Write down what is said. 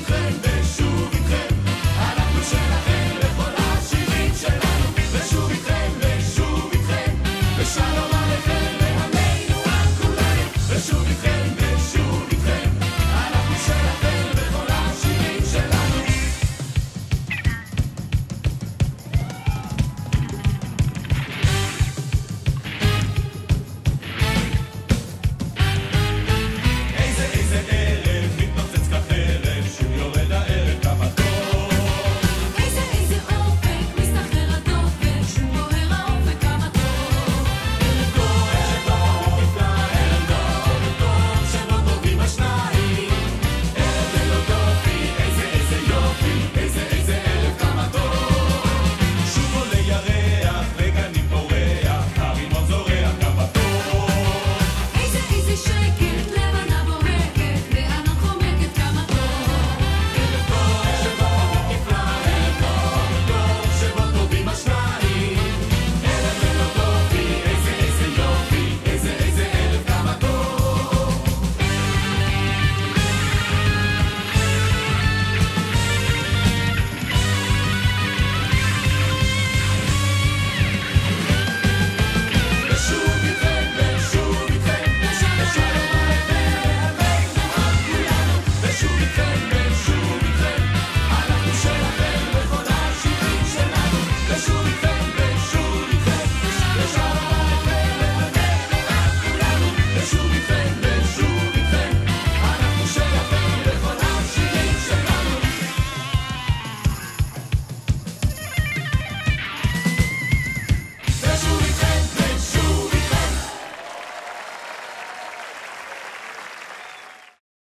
diferente.